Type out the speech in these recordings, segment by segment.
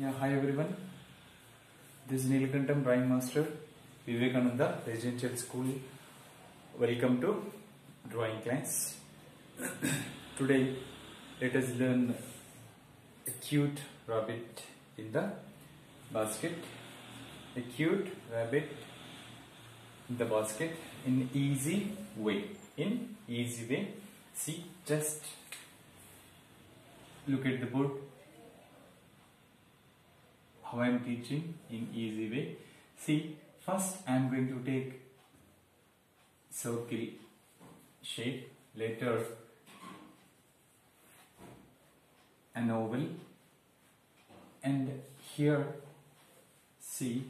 Yeah, hi everyone. This is Neelakantam, Drawing Master, Vivekananda Residential School. Welcome to drawing class. Today, let us learn a cute rabbit in the basket. A cute rabbit in the basket in easy way. In easy way. See, just look at the board how I am teaching in easy way. See, first I am going to take circle shape, later an oval, and here see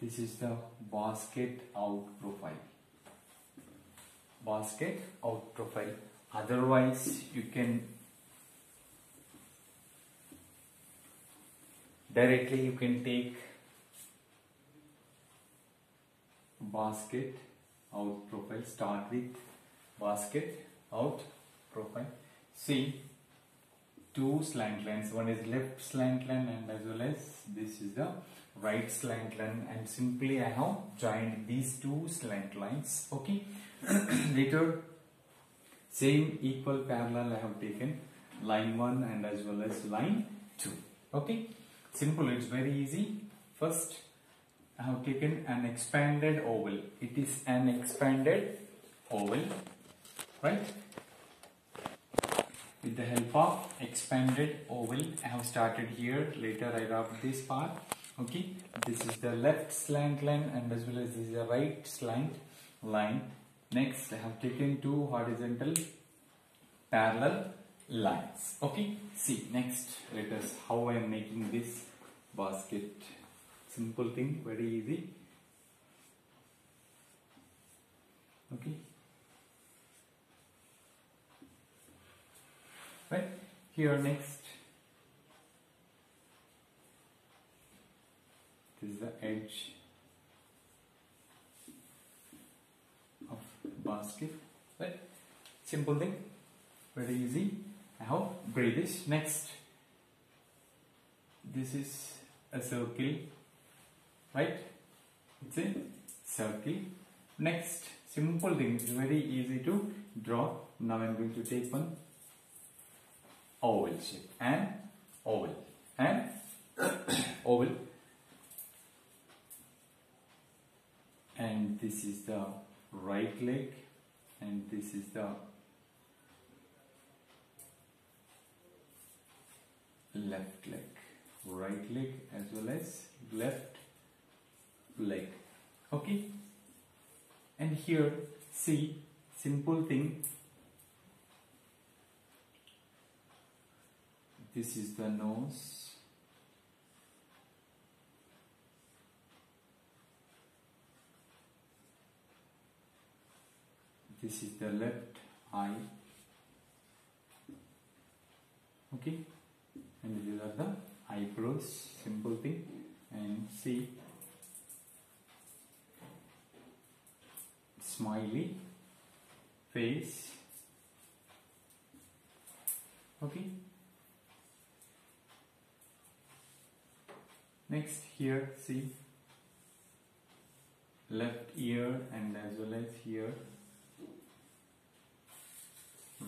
this is the basket out profile. Basket out profile. Otherwise, you can directly you can take basket out profile start with basket out profile. See two slant lines one is left slant line and as well as this is the right slant line and simply I have joined these two slant lines okay? Later same equal parallel I have taken line 1 and as well as line 2 okay simple it's very easy. First I have taken an expanded oval. It is an expanded oval right? With the help of expanded oval I have started here. Later I wrap this part okay? This is the left slant line and as well as this is the right slant line. Next I have taken two horizontal parallel lines okay see next let us how I am making this basket. Simple thing very easy. Okay. Right here next. This is the edge of basket. Right simple thing very easy Have braid this next. This is a circle right? It's a circle. Next simple thing. It's very easy to draw. Now I'm going to take one oval shape and oval and oval. And this is the right leg and this is the left leg. Right leg as well as left leg. Okay? And here see simple thing. This is the nose. This is the left eye. Okay and these are the eyebrows simple thing. And see smiley face. Okay. Next here see left ear and as well as here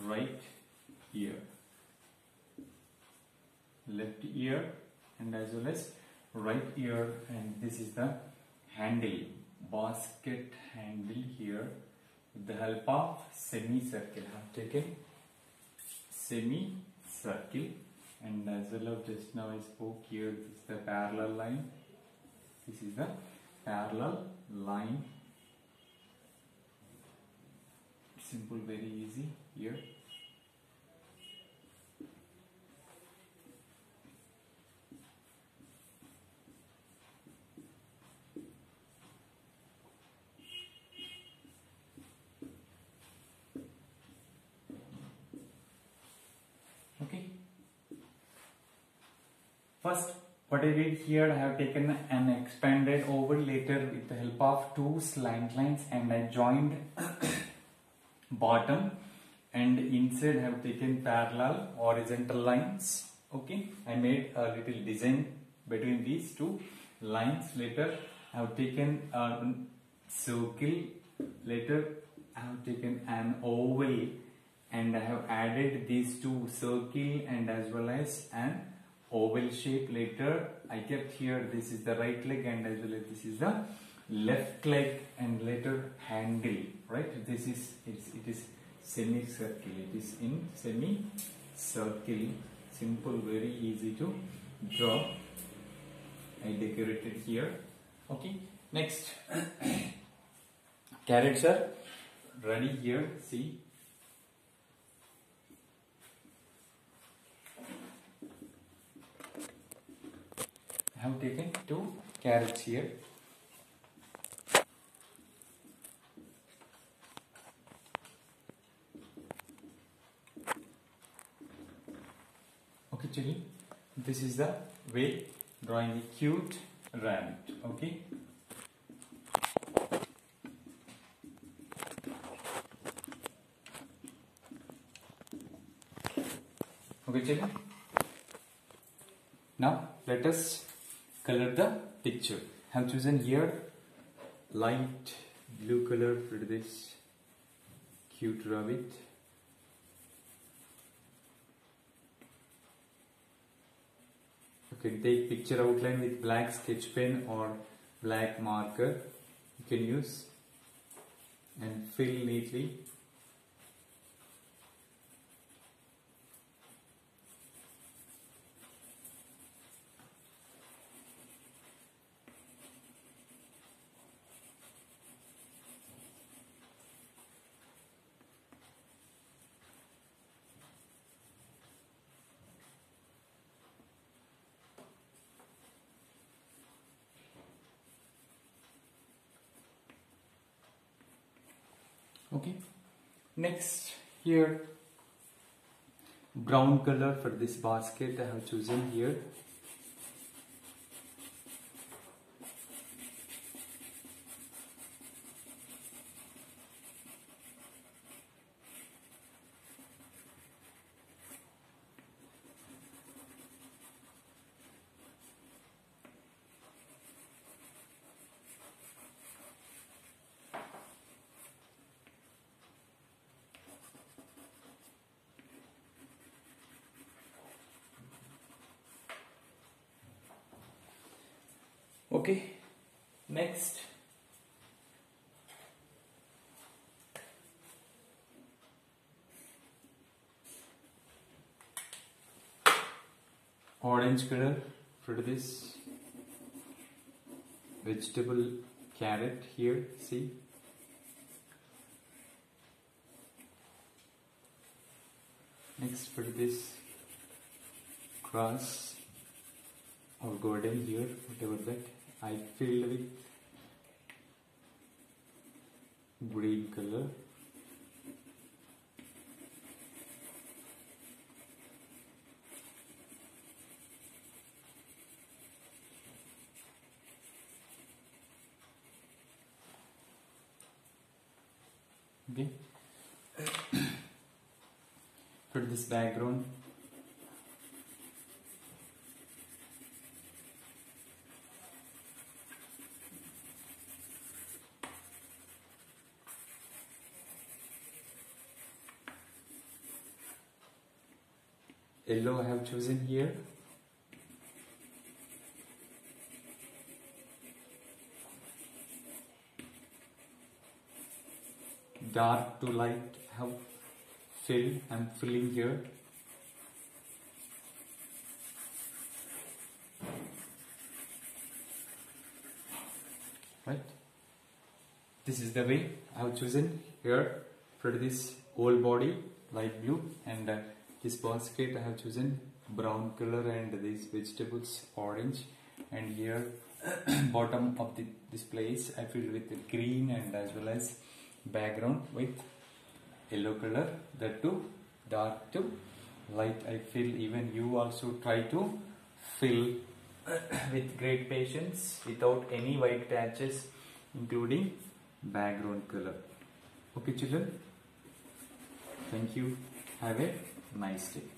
right ear left ear and as well as right ear and this is the handle basket handle here with the help of semicircle. I have taken semicircle and as well as just now I spoke here this is the parallel line. This is the parallel line. Simple very easy here okay first what I did here I have taken an expanded oval later with the help of two slant lines and I joined bottom. And inside I have taken parallel horizontal lines. Okay I made a little design between these two lines later. I have taken a circle later. I have taken an oval and I have added these two circle and as well as an oval shape later I kept here this is the right leg and as well as this is the left leg and later handle right? This is it's, it is semicircle it is in semicircle. Simple very easy to draw. I decorated here. Okay next. Carrots are ready here see I have taken two carrots here. Okay children this is the way drawing a cute rabbit. Okay? Okay children now let us color the picture. I have chosen here? Light blue color for this cute rabbit. You can take picture outline with black sketch pen or black marker. You can use and fill neatly okay. Next here. Brown color for this basket I have chosen here okay. Next. Orange color for this vegetable carrot here see? Next for this grass or garden here whatever that I filled with green color. Okay. For this background yellow I have chosen here. Dark to light have fill I'm filling here. Right? This is the way I have chosen here. For this whole body light blue and uh, this basket I have chosen brown color and these vegetables orange. And here bottom of the, this place I filled with green and as well as background with yellow color. That too dark to light I feel even you also try to fill with great patience without any white patches including background color. Okay children. Thank you. Have a nice day.